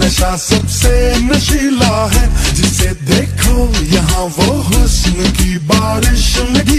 नशा सबसे नशीला है। जिसे देखो यहाँ वो हुस्न की बारिश लगी